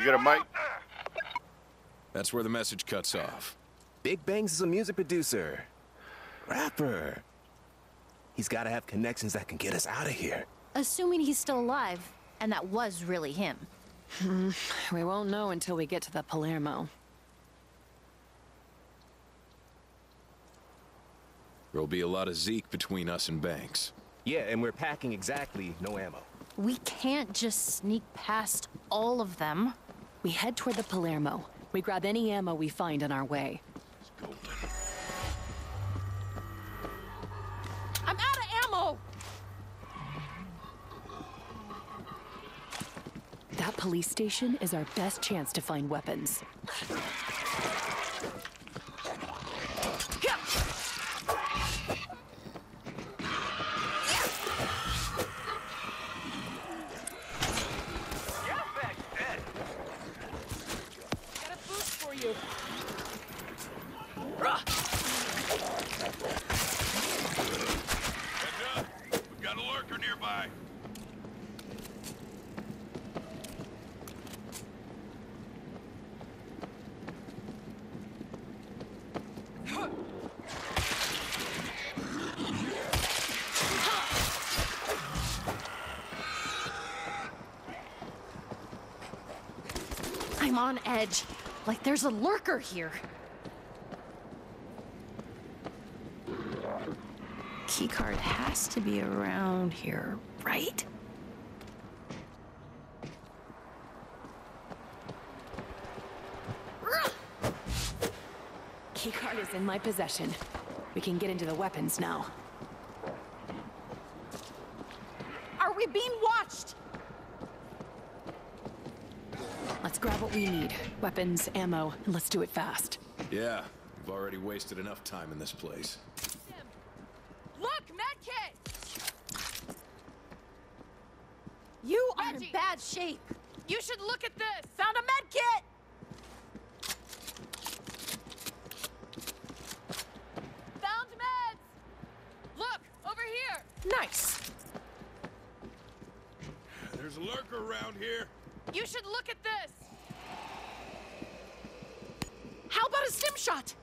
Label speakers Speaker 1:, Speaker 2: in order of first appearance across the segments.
Speaker 1: You got a mic?
Speaker 2: That's where the message cuts off.
Speaker 3: Big Banks is a music producer, rapper. He's got to have connections that can get us out of here.
Speaker 4: Assuming he's still alive, and that was really him.
Speaker 5: Hmm, we won't know until we get to the Palermo.
Speaker 2: There'll be a lot of Zeke between us and Banks.
Speaker 3: Yeah, and we're packing exactly no ammo.
Speaker 4: We can't just sneak past all of them.
Speaker 5: We head toward the Palermo. We grab any ammo we find on our way.
Speaker 4: I'm out of ammo!
Speaker 5: That police station is our best chance to find weapons.
Speaker 6: Got a boost for you.
Speaker 7: Heads up. We've got a lurker nearby.
Speaker 4: I'm on edge. Like there's a lurker here. Keycard has to be around here, right?
Speaker 5: Keycard is in my possession. We can get into the weapons now.
Speaker 4: Are we being watched?
Speaker 5: Let's grab what we need. Weapons, ammo, and let's do it fast.
Speaker 2: Yeah, we've already wasted enough time in this place.
Speaker 6: Look, medkit!
Speaker 4: You are in bad shape.
Speaker 6: You should look at this!
Speaker 4: Found a med kit!
Speaker 6: Found meds! Look, over here!
Speaker 4: Nice.
Speaker 7: There's a lurker around here.
Speaker 6: You should look at this!
Speaker 4: Stim shot?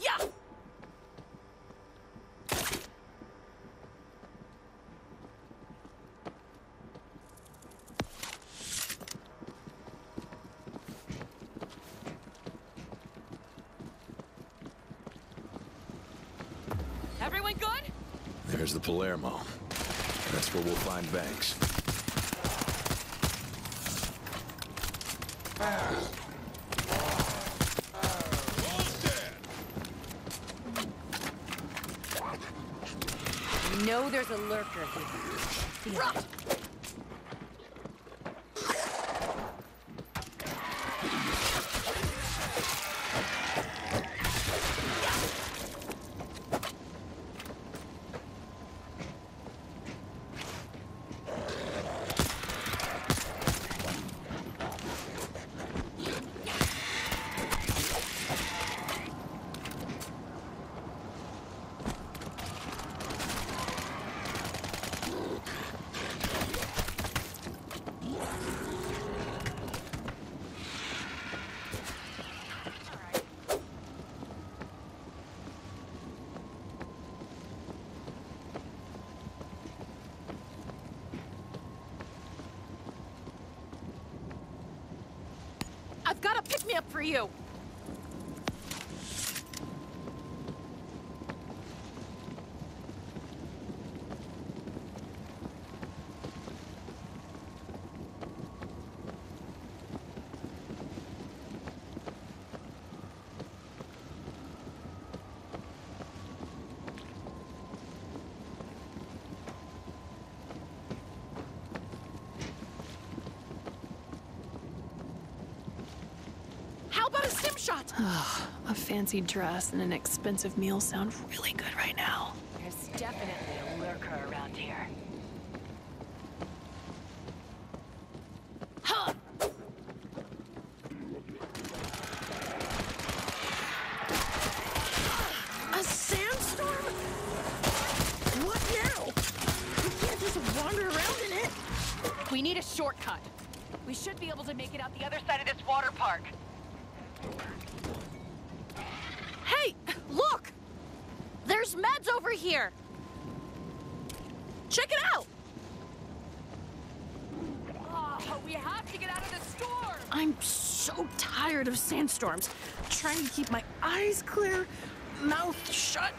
Speaker 6: Yeah! Everyone good?
Speaker 2: There's the Palermo. That's where we'll find Banks.
Speaker 6: Know there's a lurker here.
Speaker 4: I've got a pick me up for you.
Speaker 5: a fancy dress and an expensive meal sound really good right now.
Speaker 6: There's definitely
Speaker 5: I'm so tired of sandstorms. Trying to keep my eyes clear, mouth shut.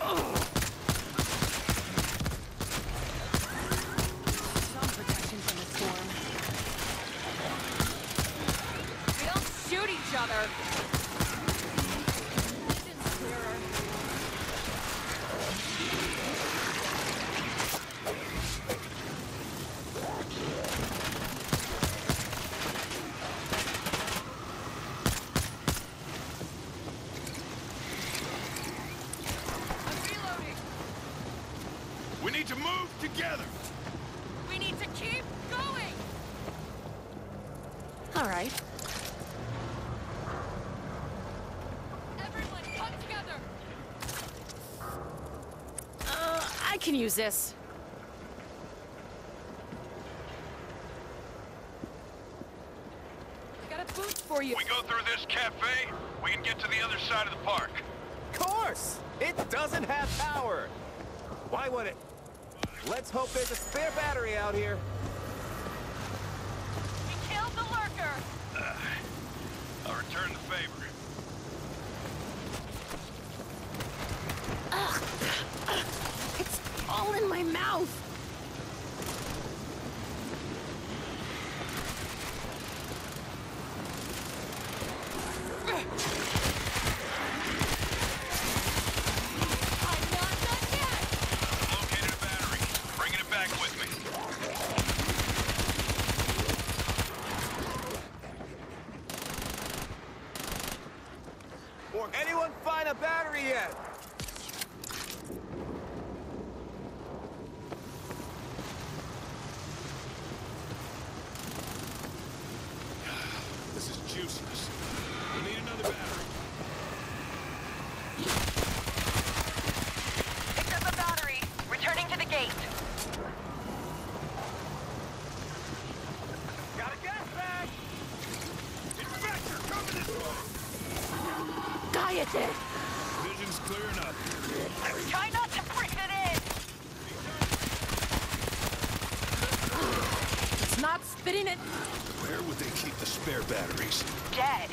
Speaker 5: Ugh. All right.
Speaker 6: Everyone, come together!
Speaker 5: Uh, I can use this.
Speaker 6: Got a for you.
Speaker 7: We go through this cafe, we can get to the other side of the park.
Speaker 3: Of course! It doesn't have power! Why would it? Let's hope there's a spare battery out here.
Speaker 5: bitches!
Speaker 2: Vision's clear enough.
Speaker 6: Try not to bring it in!
Speaker 5: It's not spitting it!
Speaker 2: Where would they keep the spare batteries?
Speaker 6: Dead.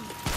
Speaker 5: bomb!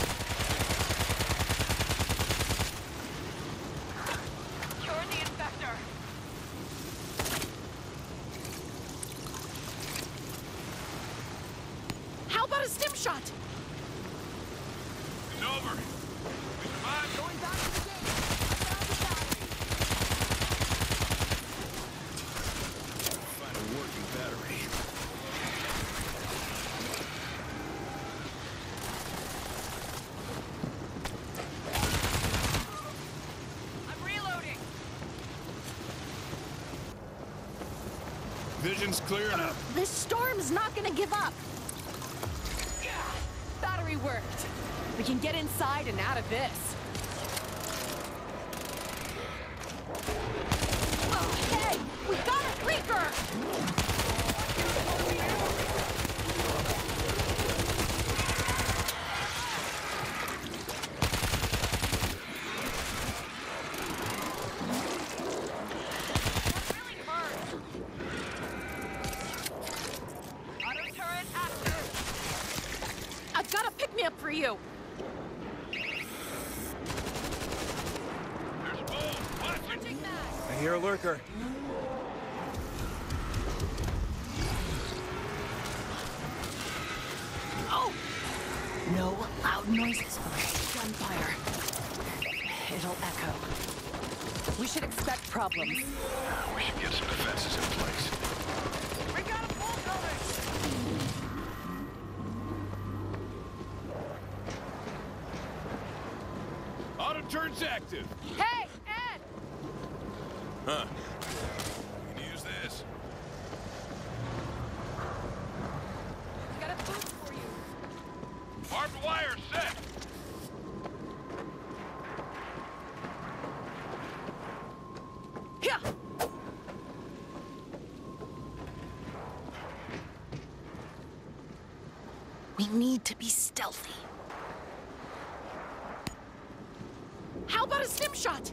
Speaker 2: Vision's clear uh, enough.
Speaker 5: This storm's not gonna give up.
Speaker 6: Battery worked. We can get inside and out of this.
Speaker 5: Oh, hey! We got a leaker!
Speaker 6: Really hurt. Auto turret active.
Speaker 5: I've got a pick-me-up for you.
Speaker 7: There's wolves! Watch it!
Speaker 6: Switching mag.
Speaker 3: I hear a lurker.
Speaker 5: Oh! No loud noises. Gunfire. It'll echo.
Speaker 6: We should expect problems.
Speaker 2: We should get some defenses in place.
Speaker 6: We got a bull coming.
Speaker 2: Auto turns active.
Speaker 6: Hey, Ed!
Speaker 2: Huh. Can use this.
Speaker 6: Got a boost for you.
Speaker 7: Barbed wire set!
Speaker 5: Here! We need to be stealthy. How about a stim shot?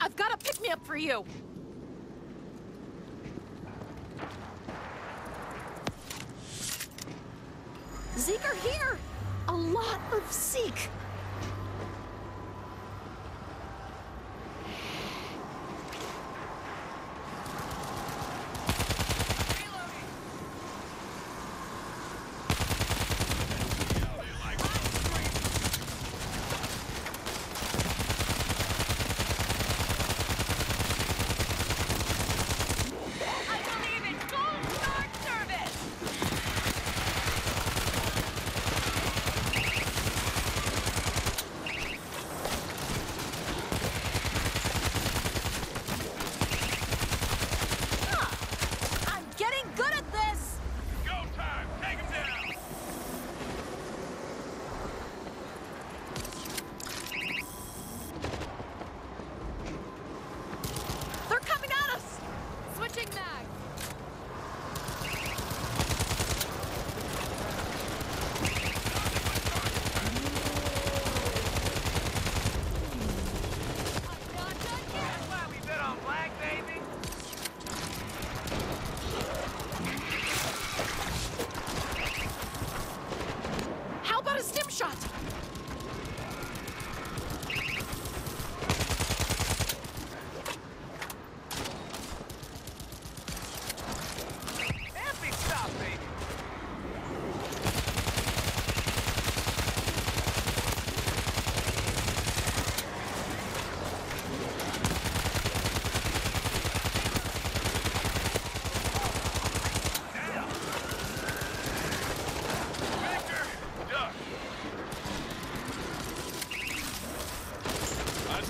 Speaker 5: I've got a pick-me-up for you.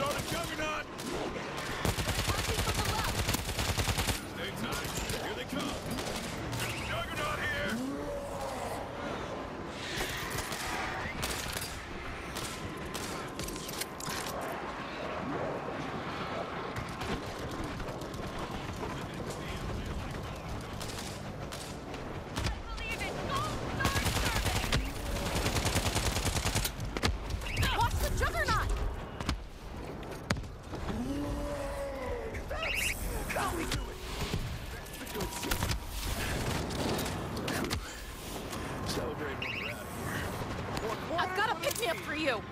Speaker 3: On
Speaker 2: the juggernaut. Stay tight. Here they come.
Speaker 7: Juggernaut here!
Speaker 6: I believe in Gold Star service!
Speaker 5: Watch the juggernaut!
Speaker 3: How we do it?
Speaker 2: Celebrate when we're out of here.
Speaker 5: I've got a pick-me-up for you!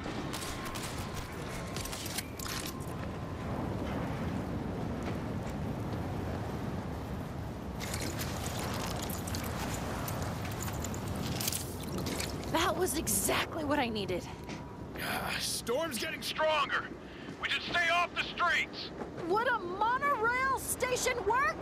Speaker 5: That was exactly what I needed.
Speaker 2: Ah, storm's getting
Speaker 7: Stronger! We should stay off the streets!
Speaker 5: Would a monorail station work?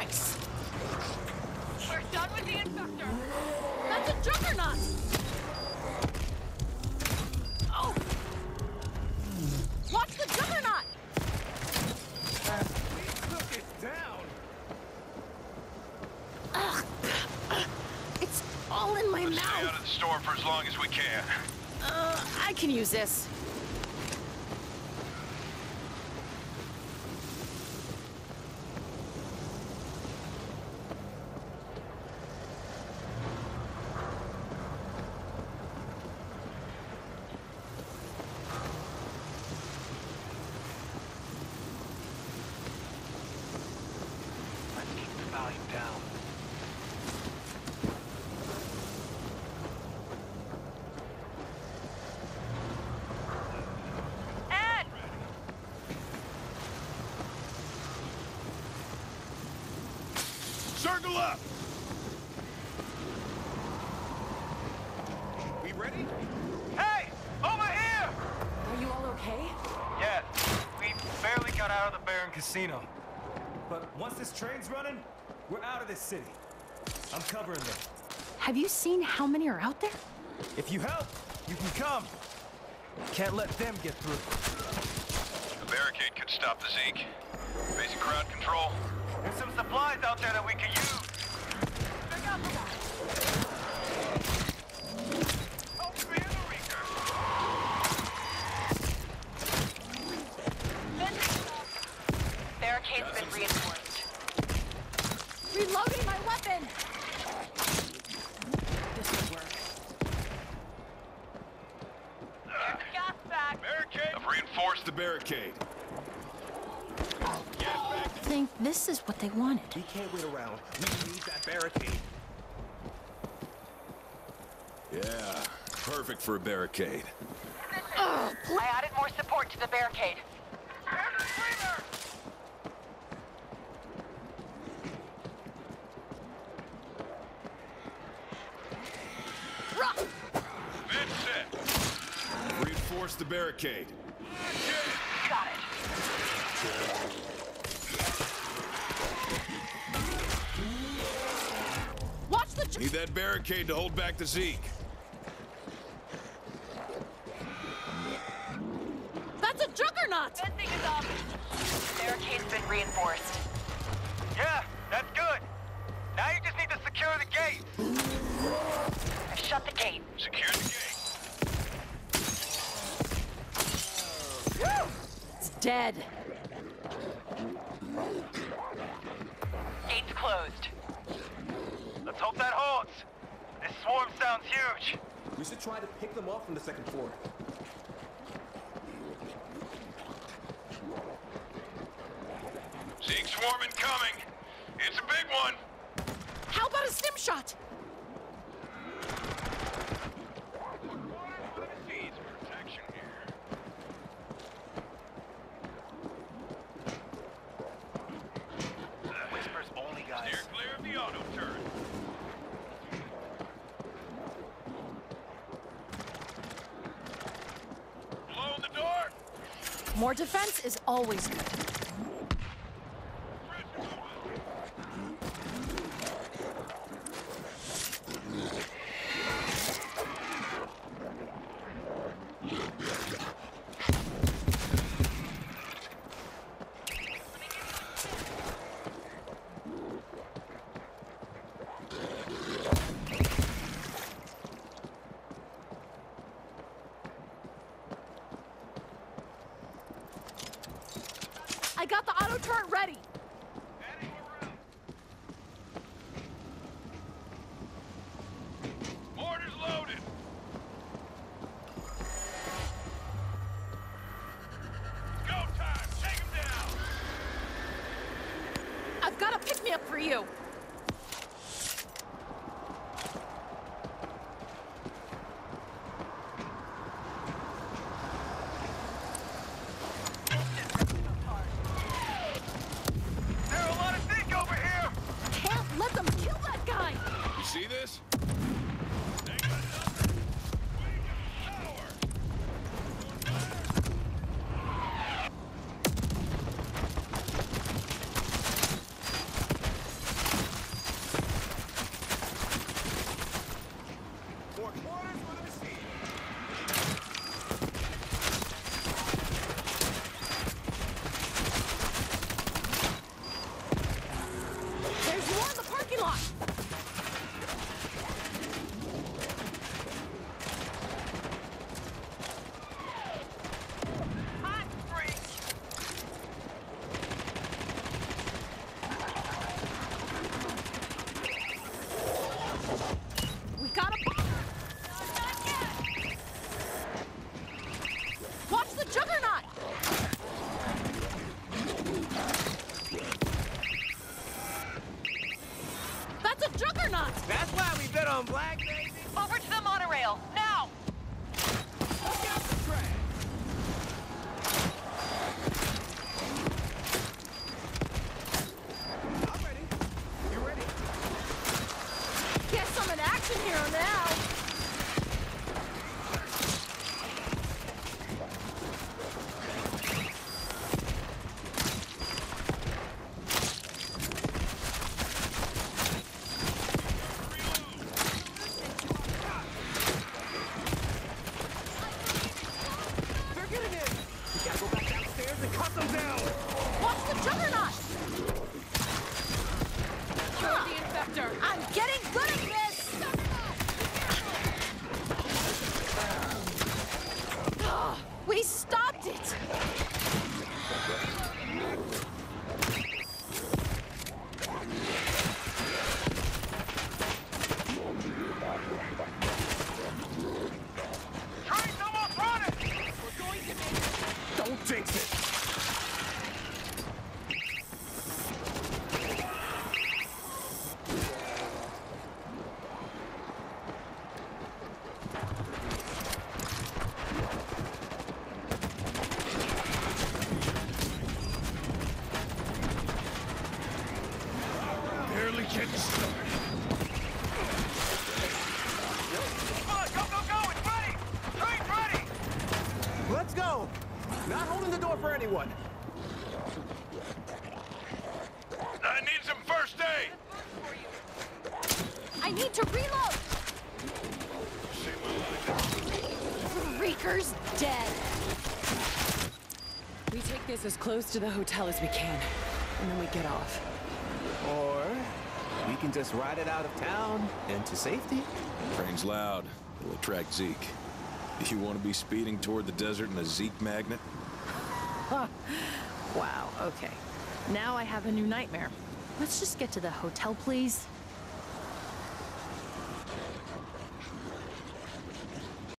Speaker 4: Nice.
Speaker 8: We're done with the infector.
Speaker 4: That's a juggernaut! Oh! Watch the juggernaut!
Speaker 3: We took it down. Ugh.
Speaker 4: It's all in my
Speaker 2: Let's stay out of the storm for as long as we can.
Speaker 4: Uh, I can use this.
Speaker 2: Let's keep the volume down.
Speaker 8: Ed!
Speaker 2: Circle up!
Speaker 3: We ready?
Speaker 2: Hey! Over here!
Speaker 8: Are you all okay?
Speaker 2: Yeah, we barely got out of the Baron Casino.
Speaker 3: But once this train's running, we're out of this city. I'm covering them.
Speaker 4: Have you seen how many are out there?
Speaker 3: If you help, you can come. Can't let them get through.
Speaker 2: The barricade could stop the Zeke. Basic crowd control. There's some supplies out there that we could use. Look out for that! Help me in the Reaker.
Speaker 8: Barricade's been reinforced.
Speaker 4: Reloading my weapon!
Speaker 8: Gas back.
Speaker 2: Barricade! I've reinforced the barricade.
Speaker 4: I think this is what they wanted.
Speaker 3: We can't wait around. We need that barricade.
Speaker 7: Yeah, perfect for a barricade.
Speaker 8: I added more support to the barricade.
Speaker 4: Ruh!
Speaker 2: Vent set.
Speaker 7: Reinforce the barricade.
Speaker 8: Got it.
Speaker 4: Watch the
Speaker 7: Need that barricade to hold back the Zeke.
Speaker 4: Dead.
Speaker 8: Gate's closed.
Speaker 2: Let's hope that holds. This swarm sounds huge.
Speaker 3: We should try to pick them off from the second floor.
Speaker 2: Zeke swarm incoming. It's a big one.
Speaker 4: How about a stim shot?
Speaker 2: Needs protection here. Whispers only, guys. Steer clear of the auto turret. Blow in the door.
Speaker 4: More defense is always good. I got the auto turret ready.
Speaker 2: Mortar's loaded. Go time. Take him down.
Speaker 4: I've got a pick me up for you.
Speaker 5: We stopped it.
Speaker 7: Train's almost running!
Speaker 3: Don't jinx it!
Speaker 2: Barely getting started.
Speaker 7: Come on, go, go, go! It's ready! Train's ready!
Speaker 3: Let's go! Not holding the door for anyone.
Speaker 7: I need some first aid!
Speaker 5: I need to reload. Reeker's dead.
Speaker 1: We take this as close to the hotel as we can, and then we get off.
Speaker 3: Or we can just ride it out of town into safety.
Speaker 2: Train's loud. It'll attract Zeke. You want to be speeding toward the desert in a Zeke magnet?
Speaker 5: Wow, okay. Now I have a new nightmare. Let's just get to the hotel, please.